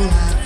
beautiful.